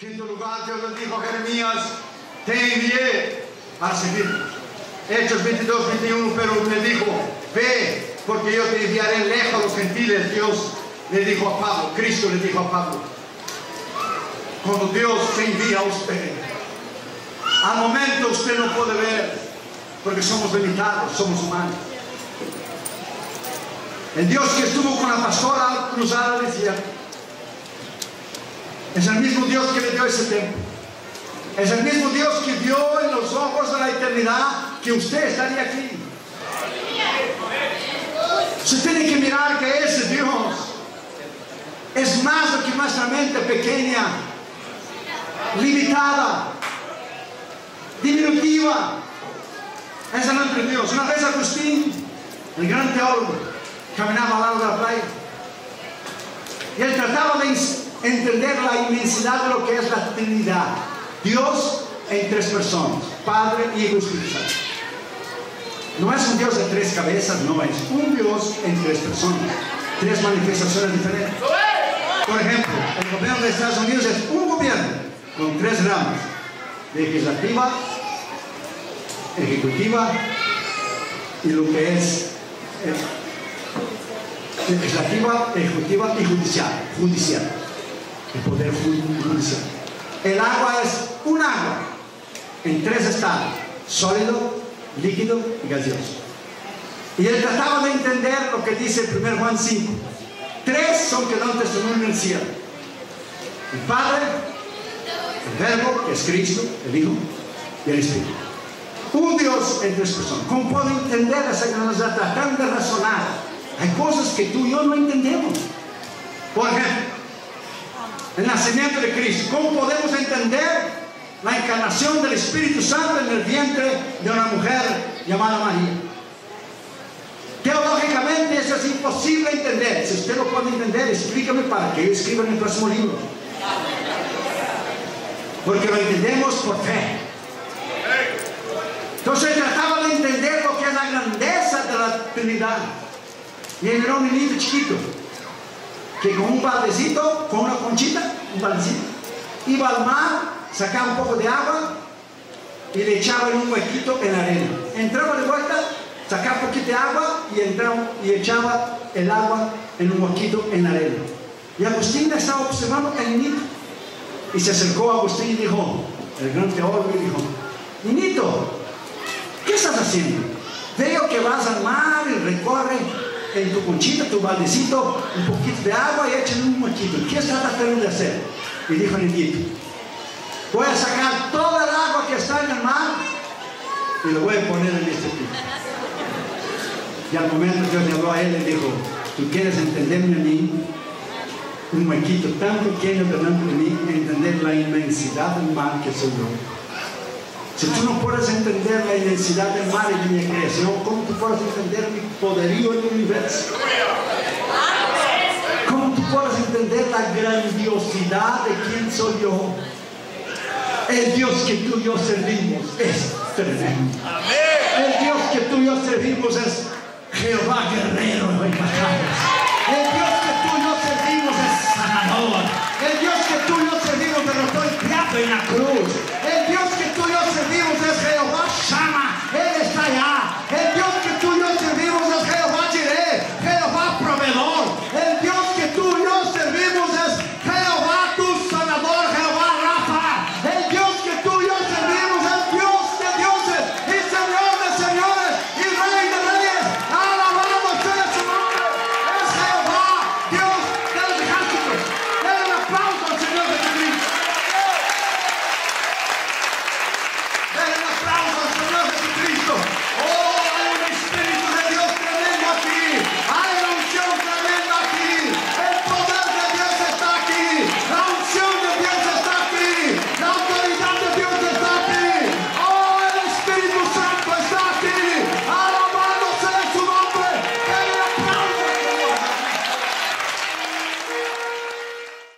Quinto lugar, Dios le dijo a Jeremías, te envié a seguir. Hechos 22, 21, pero le dijo, ve, porque yo te enviaré lejos a los gentiles. Dios le dijo a Pablo, Cristo le dijo a Pablo, cuando Dios te envía a usted, al momento usted no puede ver, porque somos limitados, somos humanos. El Dios que estuvo con la pastora al cruzar el desierto, es el mismo Dios que le dio ese templo. Es el mismo Dios que vio en los ojos de la eternidad que usted estaría aquí. Se tiene que mirar que ese Dios es más que nuestra mente pequeña, limitada, diminutiva. Es el nombre de Dios. Una vez Agustín, el gran teólogo, caminaba al lado de la playa y él trataba de entender la inmensidad de lo que es la Trinidad. Dios en tres personas, Padre, Hijo y Espíritu Santo. No es un Dios de tres cabezas, no es un Dios en tres personas, tres manifestaciones diferentes. Por ejemplo, el gobierno de Estados Unidos es un gobierno con tres ramas, legislativa, ejecutiva y lo que es eh, legislativa, ejecutiva y judicial, judicial, el poder judicial. El agua es un agua en tres estados, sólido, líquido y gaseoso. Y él trataba de entender lo que dice 1 Juan 5. Tres son que dan testimonio en el cielo. El Padre, el Verbo, que es Cristo, el Hijo y el Espíritu. Un Dios en tres personas. ¿Cómo puedo entender esa grandeza tratando de razonar? Hay cosas que tú y yo no entendemos. Por ejemplo, el nacimiento de Cristo. ¿Cómo podemos entender la encarnación del Espíritu Santo en el vientre de una mujer llamada María? Teológicamente eso es imposible entender. Si usted lo puede entender, explícame para que yo escriba en el próximo libro. Porque lo entendemos por fe. Entonces trataba de entender lo que es la grandeza de la Trinidad. Y era un niño chiquito que con un baldecito, con una conchita, un baldecito, iba al mar, sacaba un poco de agua y le echaba en un huequito en la arena. Entraba de vuelta, sacaba un poquito de agua y, entraba, y echaba el agua en un huequito en la arena. Y Agustín estaba observando el niñito. Y se acercó a Agustín y dijo, el gran teólogo, dijo, niñito, ¿qué estás haciendo? Veo que vas al mar y recorre en tu conchita, tu baldecito, un poquito de agua y echa en un mochito. ¿Qué estás tratando de hacer? Y dijo el niñito, voy a sacar toda el agua que está en el mar y lo voy a poner en este tipo. Y al momento Dios le habló a él y dijo, ¿tú quieres entenderme a mí? Un huequito tan pequeño delante de mí, entender la inmensidad del mar que soy yo. Si tú no puedes entender la inmensidad del mar y mi creación, ¿cómo tú puedes entender mi poderío en el universo? ¿Cómo tú puedes entender la grandiosidad de quién soy yo? El Dios que tú y yo servimos es tremendo. El Dios que tú y yo servimos es Jehová guerrero en batallas. El Dios que tú y yo ¡Oh!